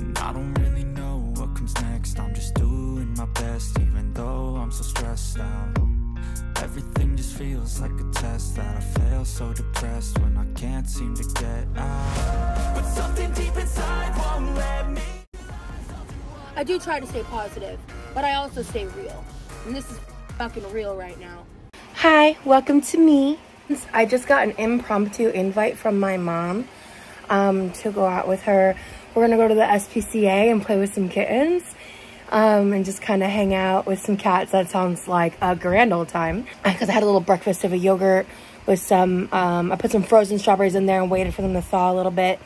And I don't really know what comes next. I'm just doing my best, even though I'm so stressed out. Everything just feels like a test that I fail so depressed when I can't seem to get out. But something deep inside won't let me. I do try to stay positive, but I also stay real. And this is fucking real right now. Hi, welcome to me. I just got an impromptu invite from my mom um, to go out with her. We're gonna go to the SPCA and play with some kittens um, and just kind of hang out with some cats. That sounds like a grand old time. Because I had a little breakfast of a yogurt with some, um, I put some frozen strawberries in there and waited for them to thaw a little bit.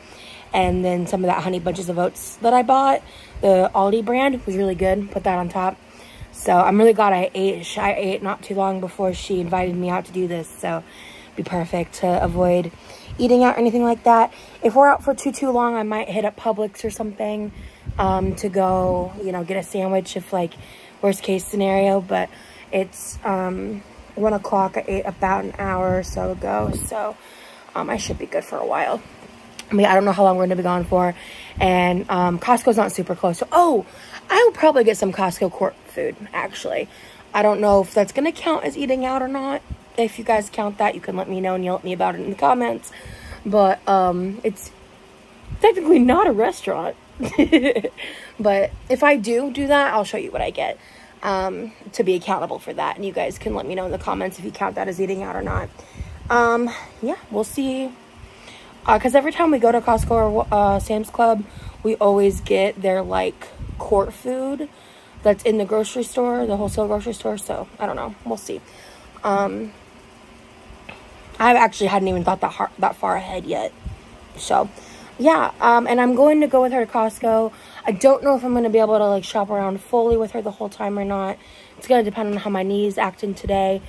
And then some of that honey bunches of oats that I bought, the Aldi brand, was really good. Put that on top. So I'm really glad I ate. I ate not too long before she invited me out to do this. So be perfect to avoid eating out or anything like that. If we're out for too, too long, I might hit up Publix or something um, to go, you know, get a sandwich if like worst case scenario. But it's um, one o'clock. I ate about an hour or so ago. So um, I should be good for a while. I mean, I don't know how long we're going to be gone for. And um, Costco's not super close. So, oh, I will probably get some Costco court food, actually. I don't know if that's going to count as eating out or not. If you guys count that, you can let me know and yell at me about it in the comments. But um, it's technically not a restaurant. but if I do do that, I'll show you what I get um, to be accountable for that. And you guys can let me know in the comments if you count that as eating out or not. Um, yeah, we'll see because uh, every time we go to Costco or uh, Sam's Club, we always get their like court food that's in the grocery store, the wholesale grocery store. So I don't know. We'll see. Um, I actually hadn't even thought that hard, that far ahead yet. So yeah, um, and I'm going to go with her to Costco. I don't know if I'm going to be able to like shop around fully with her the whole time or not. It's going to depend on how my knees acting today.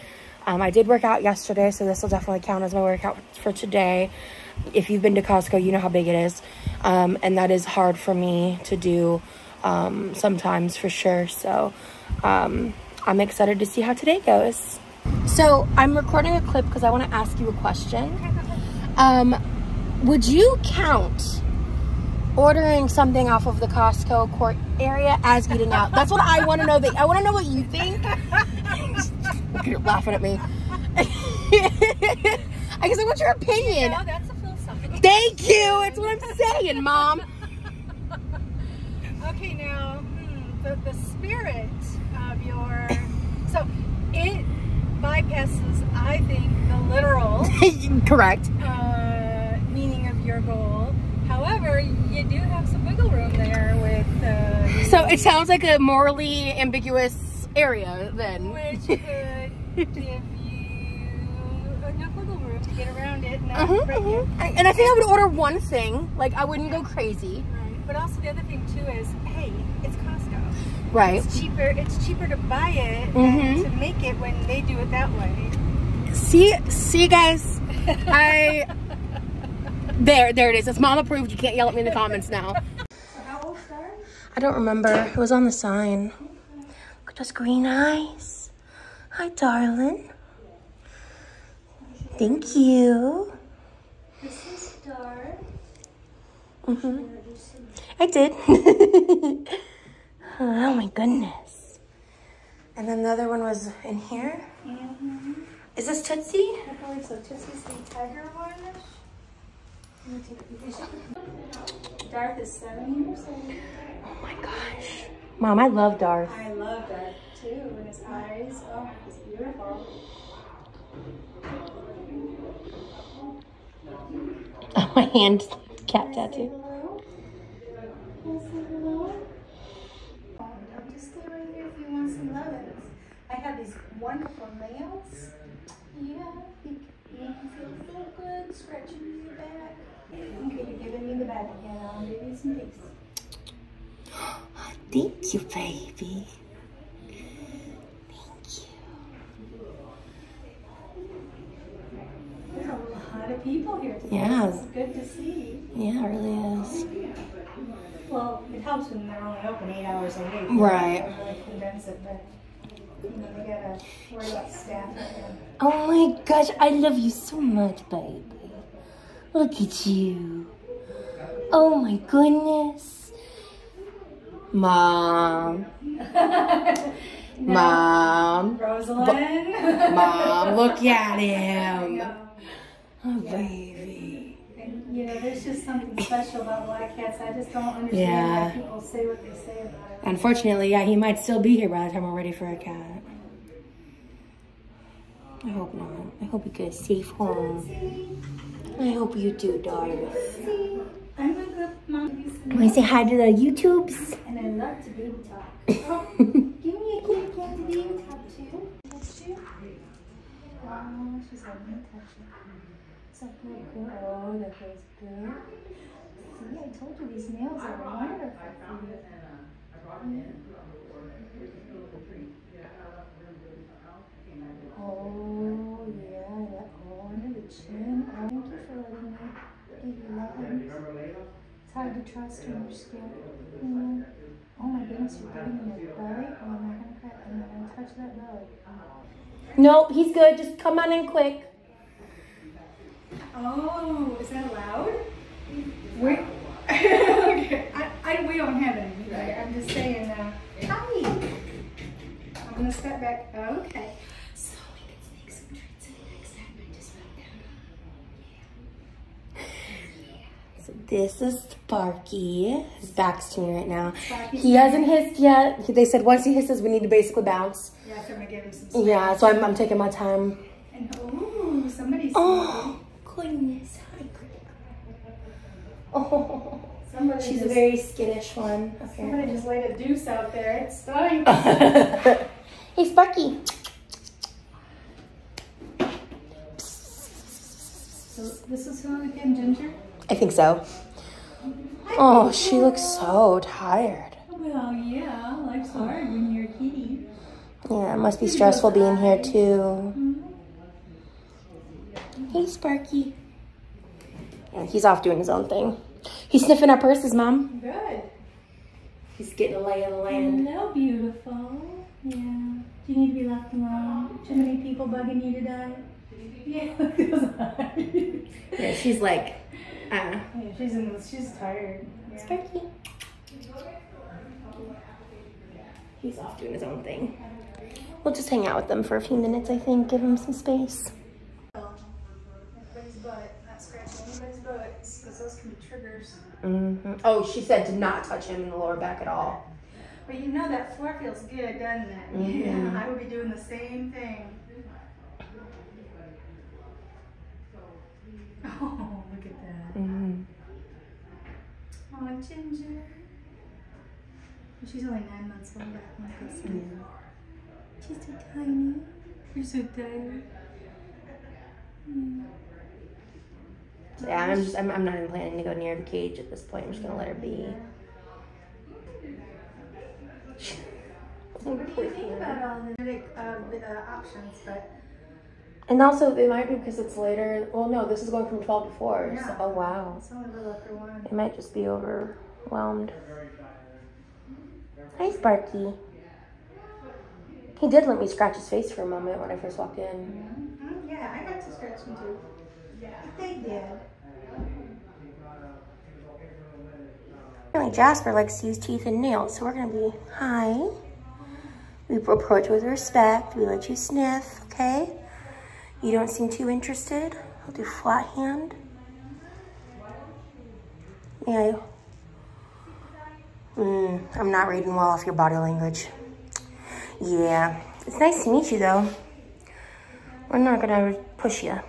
Um, I did work out yesterday, so this will definitely count as my workout for today if you've been to Costco, you know how big it is. Um, and that is hard for me to do um, sometimes for sure. So um, I'm excited to see how today goes. So I'm recording a clip because I want to ask you a question. Um, would you count ordering something off of the Costco court area as eating out? That's what I want to know. That I want to know what you think. You're laughing at me. I guess I want your opinion? You know, that's a philosophical. Thank you. It's what I'm saying, Mom. okay, now hmm, the, the spirit of your so bypasses, I think, the literal correct uh, meaning of your goal. However, you do have some wiggle room there with. Uh, so it sounds like a morally ambiguous area then. Which could give you enough wiggle room to get around it. And, uh -huh, uh -huh. and I think I would order one thing. Like, I wouldn't go crazy. Right. But also the other thing, too, is, hey, it's Costco. Right. It's cheaper, it's cheaper to buy it mm -hmm. than to make it when they do it that way. See, see, guys, I... There, there it is. It's mom approved. You can't yell at me in the comments now. I don't remember. It was on the sign. Look at those green eyes. Hi, darling. Thank you. This is Star. Mm-hmm. I did. oh my goodness. And then the other one was in here. Mm -hmm. Is this Tootsie? I believe so. Tootsie's the tiger one. Darth is seven years old. Oh my gosh. Mom, I love Darth. I love Darth too. And his eyes, oh, it's beautiful. Oh, my hand cat tattoo. I have these wonderful nails. Yeah, you, you feel so good scratching your back. Okay, you're giving me the back again. I'll give you some peace. Thank you, baby. people here today. Yeah. It's good to see. Yeah, it really is. Well, it helps when they're only open eight hours a week. Right. Really condense it, but you know, they gotta worry about staff. Oh my gosh, I love you so much, baby. Look at you. Oh my goodness. Mom. Mom. Rosalind. Mom, look at him. Oh, baby. You know, there's just something special about black cats. I just don't understand Yeah. why people say what they say about it. Unfortunately, yeah, he might still be here by the time we're ready for a cat. I hope not. I hope you get a safe home. I hope you do, Doris. I'm a good mom. Want to say hi to the YouTubes? And I love to baby talk. Oh, give me a kitty cat to baby talk to. Touch you? Oh, she's letting me touch you. So feel good. Oh, that feels good. See, I told you these nails are wonderful for you. Oh, yeah, that under the chin. Thank you for letting you love. It's hard to trust when you're scared. Yeah. Oh my goodness, you're getting in your belly. Oh, I'm not gonna cry. I'm not gonna touch that belly. Nope, he's good. Just come on in quick. Oh, is that allowed? We okay. I, I, we don't have any. Right? I'm just saying. Uh, hi. I'm gonna step back. Okay. So we can sneak some treats in the next time. I just found out. So this is Sparky. His back's to me right now. Sparky's He hasn't hissed yet. They said once he hisses, we need to basically bounce. Yeah, so I'm gonna give him some. Snack. Yeah, so I'm, I'm taking my time. And ooh, somebody's. Oh, goodness. Hi, Oh, Somebody she's a very skittish one. Somebody Okay. just laid a deuce out there. It's stunning. hey, Sparky. so this is who became Ginger. I think so. Oh, she looks so tired. Well, yeah, life's hard when you're a kitty. Yeah, it must be stressful being here too. Mm-hmm. Hey, Sparky. Yeah, he's off doing his own thing. He's sniffing our purses, Mom. Good. He's getting a lay of the land. Hello, beautiful. Yeah. Do you need to be left alone? Too many people bugging you to die? Yeah. those. Yeah, she's like, uh, yeah, she's in. She's tired. Yeah. Sparky. He's off doing his own thing. We'll just hang out with them for a few minutes, I think. Give him some space. Anybody's butt, not scratching anybody's butt, because those can be triggers. hmm Oh, she said to not touch him in the lower back at all. But you know that floor feels good, doesn't it? Mhm. Yeah, I would be doing the same thing. Oh, look at that. hmm Oh, Ginger. She's only nine months old. Like I said. She's so tiny. You're so tired. Yeah, I'm just, I'm, I'm not even planning to go near the cage at this point. I'm just gonna let her be. What do you think about all the genetic uh, the, uh, options? But And also, it might be because it's later. Well, no, this is going from 12 to 4. So, Yeah. oh, wow. it's only little after one. It might just be overwhelmed. Hi, Sparky. He did let me scratch his face for a moment when I first walked in. Mm, yeah, I got to scratch him too. Yeah, they did. Apparently Jasper likes to use teeth and nails, so we're gonna be, hi. We approach with respect. We let you sniff, okay? You don't seem too interested. I'll do flat hand. I? Mm, I'm not reading well off your body language. Yeah, it's nice to meet you though. We're not gonna push you.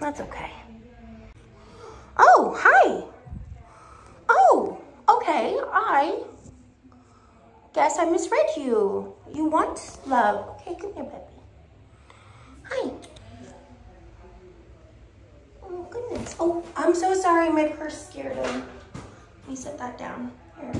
That's okay. Oh, hi. Oh, okay. I guess I misread you. You want love. Okay, come here, baby. Hi. Oh, goodness. Oh, I'm so sorry. My purse scared him. Let me set that down. Here.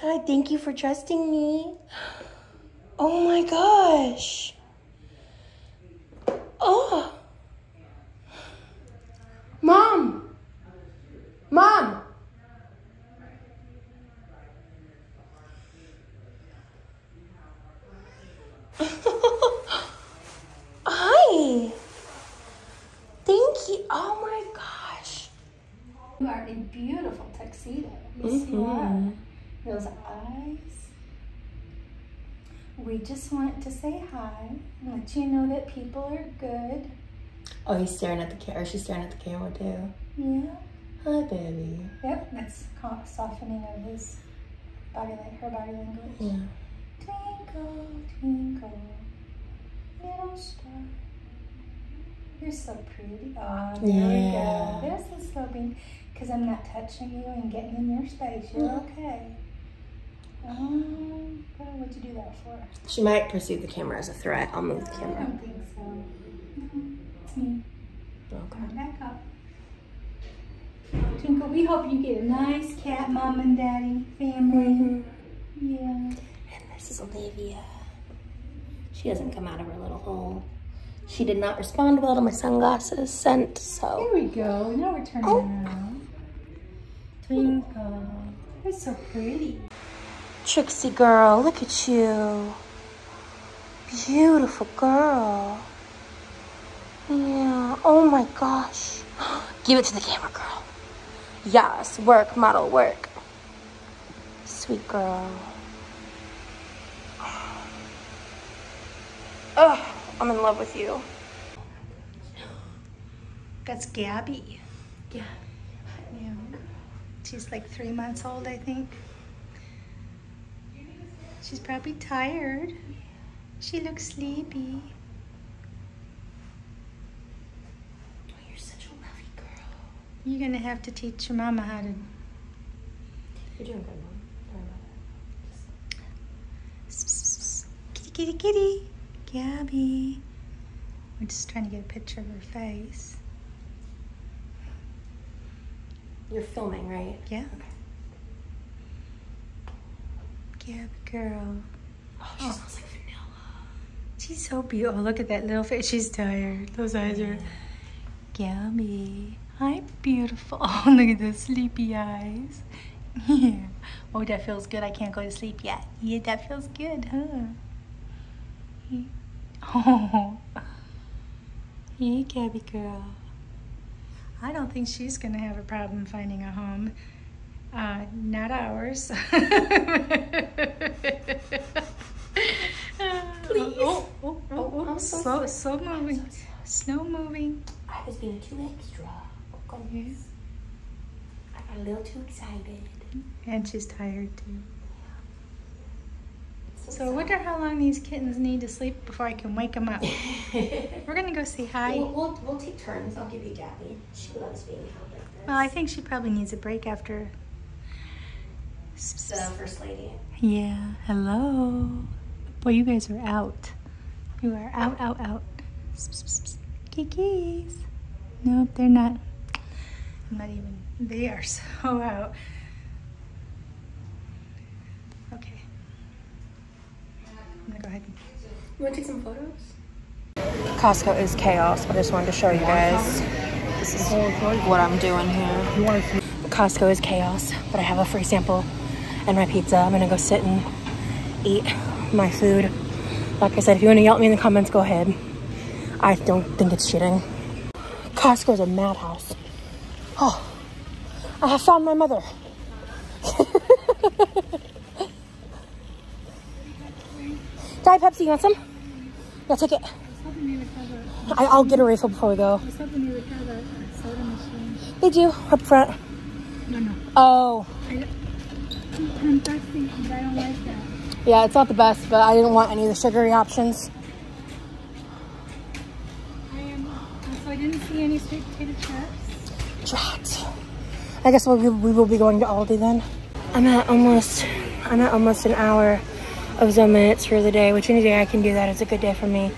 Gosh. Thank you for trusting me. Oh my gosh. Oh. Hi. Thank you. Oh my gosh. You are in beautiful tuxedo. Yes, you are. Those eyes. We just wanted to say hi and let you know that people are good. Oh, he's staring at the camera. She's staring at the camera too. Yeah. Hi, baby. Yep, that's softening of his body, like her body language. Yeah. Twinkle, twinkle, little star. You're so pretty. Oh, there Yeah. we go. There's the sloping. Because I'm not touching you and getting in your space. You're Yeah. okay. Um, what would you do that for? She might perceive the camera as a threat. I'll move the camera. I don't think so. It's me. Okay. Back up. Twinkle, we hope you get a nice cat mom and daddy family. Yeah. And this is Olivia. She hasn't come out of her little hole. She did not respond well to my sunglasses scent, so. Here we go. Now we're turning Oh. around. Twinkle. You're so pretty. Trixie girl, look at you. Beautiful girl. Yeah. Oh my gosh. Give it to the camera, girl. Yes. Work, model, work. Sweet girl. Ugh, I'm in love with you. That's Gabby. Yeah. Yeah. She's like three months old, I think. She's probably tired. She looks sleepy. Oh, you're such a lovely girl. You're gonna have to teach your mama how to. You're doing good, Mom. Kitty, kitty, kitty. Gabby. We're just trying to get a picture of her face. You're filming, right? Yeah. Gabby girl. Oh, she smells like vanilla. She's so beautiful. Look at that little face. She's tired. Those eyes are Gabby. Hi, beautiful. Oh, look at those sleepy eyes. Yeah. Oh, that feels good. I can't go to sleep yet. Yeah, that feels good, huh? Yeah. Oh. Yeah, Gabby girl. I don't think she's going to have a problem finding a home. Uh, not ours. Please. Oh, oh, oh, oh, I'm so slow, slow moving. Snow moving. I was being too extra. Oh, Yeah. I got a little too excited. And she's tired too. So I wonder how long these kittens need to sleep before I can wake them up. We're gonna go say hi. We'll, we'll, we'll take turns. I'll give you Gabby. She loves being held like this. Well, I think she probably needs a break after. The first lady. Yeah. Hello. Boy, you guys are out. You are out, out, out. Kikis. Nope, they're not. I'm not even. They are so out. Okay. I'm gonna go ahead and. You want to take some photos? Costco is chaos, but I just wanted to show you guys. This is what I'm doing here. Costco is chaos, but I have a free sample and my pizza. I'm gonna go sit and eat my food. Like I said, if you want to yell at me in the comments, go ahead. I don't think it's cheating. Costco is a madhouse. Oh, I have found my mother. Diet Pepsi, you want some? Yeah, take it. I, I'll get a refill before we go. I was hoping they would have a soda machine. They do up front. No, no. Oh, I'm thirsty and I don't like that. yeah, it's not the best, but I didn't want any of the sugary options. I am. So I didn't see any sweet potato chips. Drat. I guess we'll, we will be going to Aldi then. I'm at almost, I'm at almost an hour of zone minutes for the day, which any day I can do that is a good day for me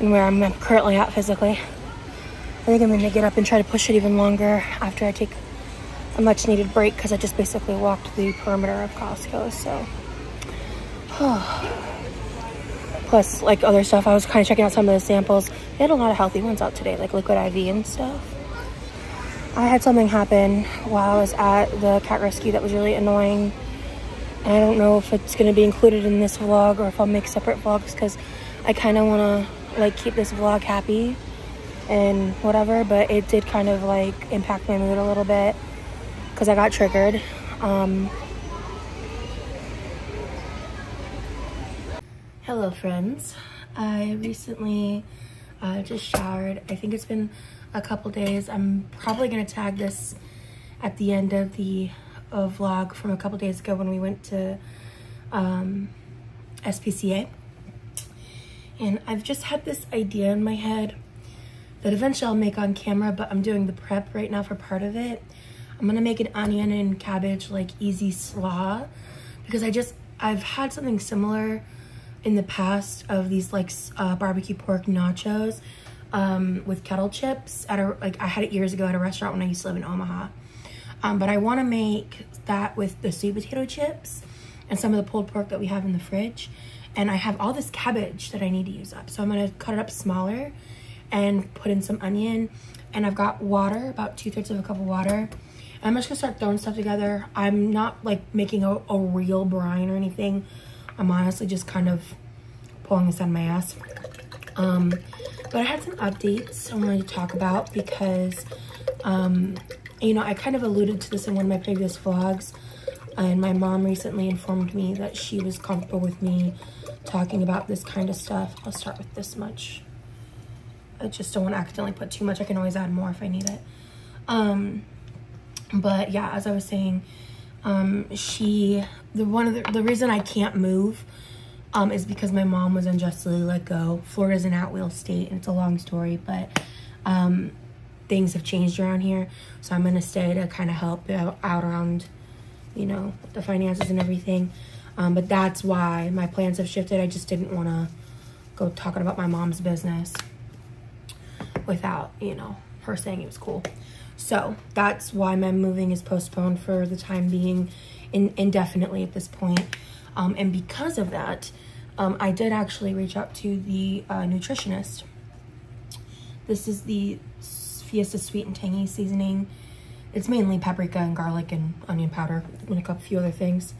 and where I'm currently at physically. I think I'm gonna get up and try to push it even longer after I take a much needed break because I just basically walked the perimeter of Costco, so. Plus, like other stuff, I was kind of checking out some of the samples. They had a lot of healthy ones out today, like liquid IV and stuff. I had something happen while I was at the cat rescue that was really annoying. And I don't know if it's going to be included in this vlog or if I'll make separate vlogs because I kind of want to like keep this vlog happy and whatever. But it did kind of like impact my mood a little bit because I got triggered. Um, hello, friends. I recently uh, just showered. I think it's been a couple days. I'm probably going to tag this at the end of the uh, vlog from a couple days ago when we went to um, SPCA. And I've just had this idea in my head that eventually I'll make on camera, but I'm doing the prep right now for part of it. I'm gonna make an onion and cabbage like easy slaw because I just, I've had something similar in the past of these like uh, barbecue pork nachos um, with kettle chips at a, like I had it years ago at a restaurant when I used to live in Omaha. Um, but I wanna make that with the sweet potato chips and some of the pulled pork that we have in the fridge. And I have all this cabbage that I need to use up. So I'm gonna cut it up smaller and put in some onion. And I've got water, about two thirds of a cup of water. I'm just gonna start throwing stuff together. I'm not like making a, a real brine or anything. I'm honestly just kind of pulling this out of my ass. Um, but I had some updates I wanted to talk about because, um, you know, I kind of alluded to this in one of my previous vlogs. And my mom recently informed me that she was comfortable with me talking about this kind of stuff. I'll start with this much. I just don't want to accidentally put too much. I can always add more if I need it. Um, but yeah, as I was saying, um, she, the one of the, the reason I can't move um, is because my mom was unjustly let go. Florida's an at-will state, and it's a long story, but um, things have changed around here. So I'm gonna stay to kind of help out, out around, you know, the finances and everything. Um, but that's why my plans have shifted. I just didn't want to go talking about my mom's business without, you know, her saying it was cool. So that's why my moving is postponed for the time being in, indefinitely at this point. Um, and because of that, um, I did actually reach out to the uh, nutritionist. This is the Fiesta Sweet and Tangy seasoning. It's mainly paprika and garlic and onion powder and a couple few other things.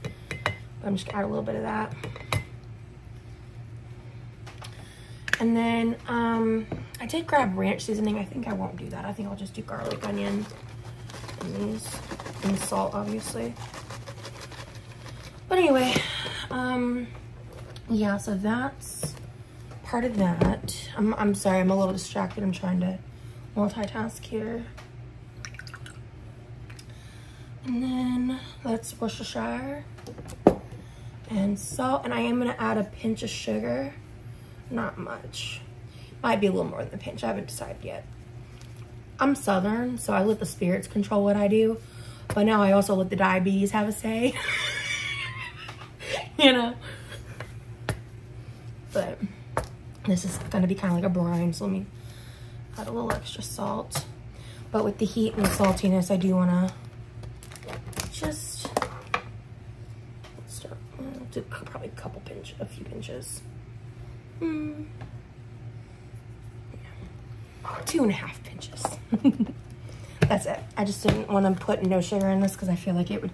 I'm just gonna add a little bit of that. And then um, I did grab ranch seasoning. I think I won't do that. I think I'll just do garlic, onion, and these, and salt, obviously. But anyway, um, yeah, so that's part of that. I'm, I'm sorry, I'm a little distracted. I'm trying to multitask here. And then that's Worcestershire and salt. And I am gonna add a pinch of sugar. Not much. Might be a little more than a pinch, I haven't decided yet. I'm Southern, so I let the spirits control what I do. But now I also let the diabetes have a say. you know? But this is gonna be kind of like a brine, so let me add a little extra salt. But with the heat and the saltiness, I do wanna just start, uh, probably a couple pinch, a few pinches. Hmm. Two and a half pinches. That's it. I just didn't want to put no sugar in this because I feel like it would,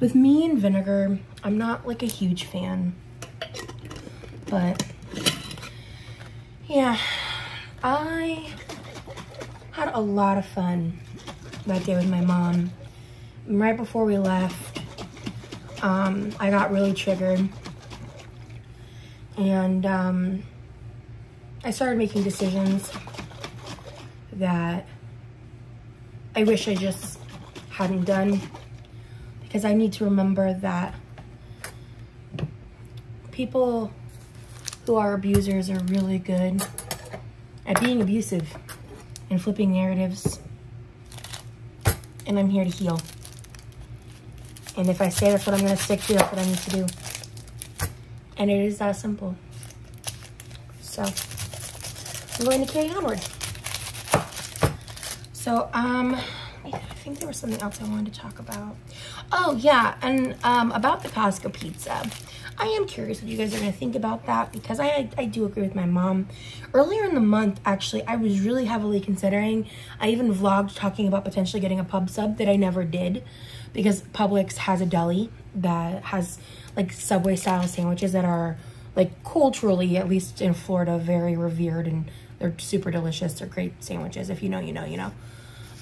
with me and vinegar, I'm not like a huge fan, but yeah, I had a lot of fun that day with my mom. Right before we left, um, I got really triggered and um, I started making decisions that I wish I just hadn't done because I need to remember that people who are abusers are really good at being abusive and flipping narratives. And I'm here to heal. And if I say that's what I'm going to stick to, that's what I need to do. And it is that simple. So I'm going to carry onward. So, um, I think there was something else I wanted to talk about. Oh, yeah, and um, about the Costco pizza. I am curious what you guys are going to think about that because I, I do agree with my mom. Earlier in the month, actually, I was really heavily considering. I even vlogged talking about potentially getting a pub sub that I never did because Publix has a deli that has like Subway style sandwiches that are like culturally, at least in Florida, very revered and they're super delicious. They're great sandwiches. If you know, you know, you know.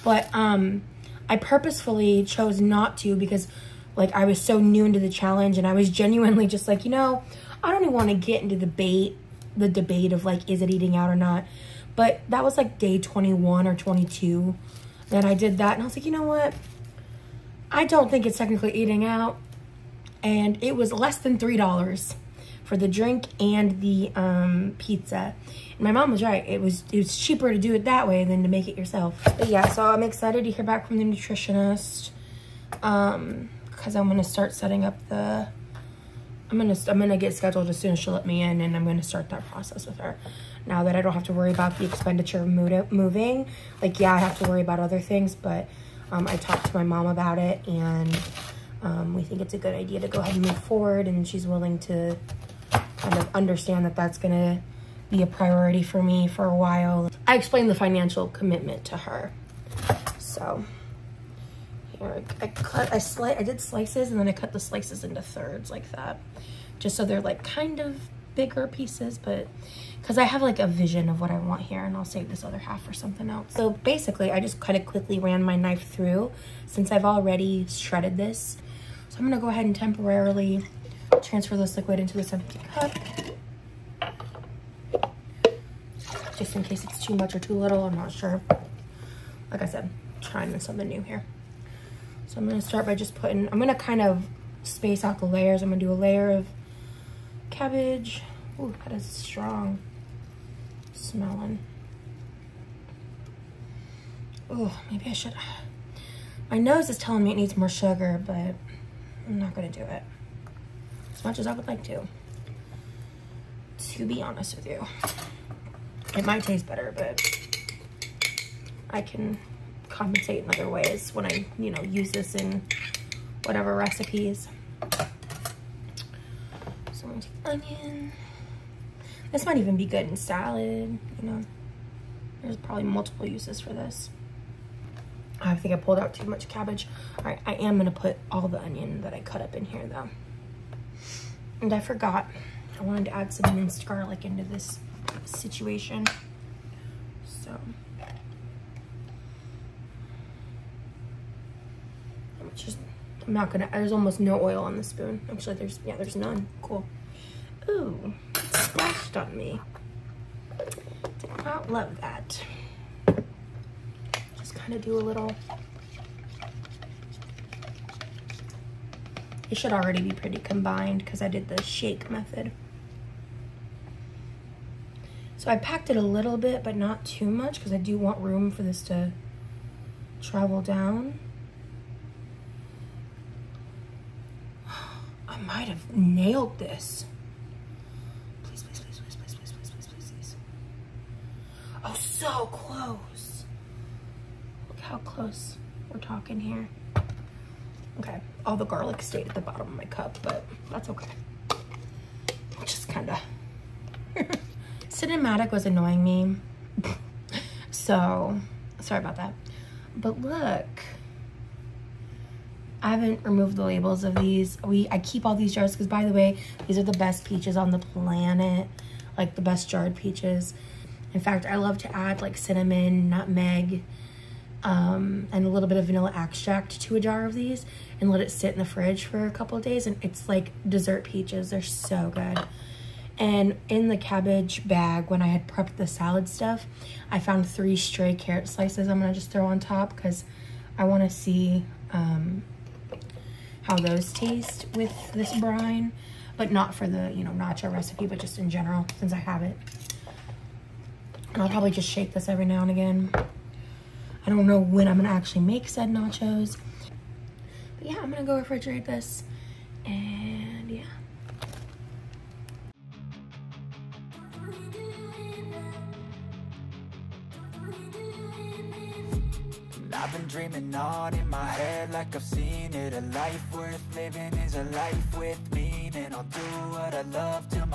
But um, I purposefully chose not to because like I was so new into the challenge and I was genuinely just like, you know, I don't even want to get into the debate the debate of like is it eating out or not. But that was like day 21 or 22 that I did that and I was like, you know what? I don't think it's technically eating out. And it was less than $3 for the drink and the um, pizza. And my mom was right. It was it was cheaper to do it that way than to make it yourself. But yeah, so I'm excited to hear back from the nutritionist. Um, because I'm gonna start setting up the I'm gonna I'm gonna get scheduled as soon as she'll let me in and I'm gonna start that process with her. Now that I don't have to worry about the expenditure of moving, like yeah, I have to worry about other things, but um, I talked to my mom about it and um, we think it's a good idea to go ahead and move forward and she's willing to kind of understand that that's gonna be a priority for me for a while. I explained the financial commitment to her. So here, I, cut, I slice, I did slices and then I cut the slices into thirds like that. Just so they're like kind of bigger pieces, but because I have like a vision of what I want here and I'll save this other half for something else. So basically I just kind of quickly ran my knife through since I've already shredded this. So I'm gonna go ahead and temporarily transfer this liquid into this empty cup. Just in case it's too much or too little, I'm not sure. Like I said, trying something new here. So I'm gonna start by just putting, I'm gonna kind of space out the layers. I'm gonna do a layer of cabbage. Ooh, that is strong smelling. Oh, maybe I should. My nose is telling me it needs more sugar, but I'm not gonna do it as much as I would like to. To be honest with you, it might taste better, but I can compensate in other ways when I, you know, use this in whatever recipes. So I'm gonna take onion. This might even be good in salad, you know. There's probably multiple uses for this. I think I pulled out too much cabbage. All right, I am gonna put all the onion that I cut up in here though. And I forgot, I wanted to add some minced garlic into this situation. So. I'm just, I'm not gonna, there's almost no oil on the spoon. Actually, there's, yeah, there's none. Cool. Ooh, it splashed on me. Did not love that. Kind of do a little It should already be pretty combined because I did the shake method. So I packed it a little bit, but not too much because I do want room for this to travel down. I might have nailed this. Please, please, please, please, please, please, please, please, please. Oh, so how close we're talking here. Okay, all the garlic stayed at the bottom of my cup, but that's okay. Just kind of... Cinematic was annoying me. so, sorry about that. But look. I haven't removed the labels of these. We I keep all these jars because, by the way, these are the best peaches on the planet. Like, the best jarred peaches. In fact, I love to add, like, cinnamon, nutmeg, um, and a little bit of vanilla extract to a jar of these and let it sit in the fridge for a couple days. And it's like dessert peaches. They're so good. And in the cabbage bag, when I had prepped the salad stuff, I found three stray carrot slices I'm going to just throw on top because I want to see um, how those taste with this brine. But not for the, you know, nacho recipe, but just in general, since I have it. And I'll probably just shake this every now and again. I don't know when I'm gonna actually make said nachos. But yeah, I'm gonna go refrigerate this and yeah. I've been dreaming on in my head like I've seen it A life worth living is a life with meaning And I'll do what I love till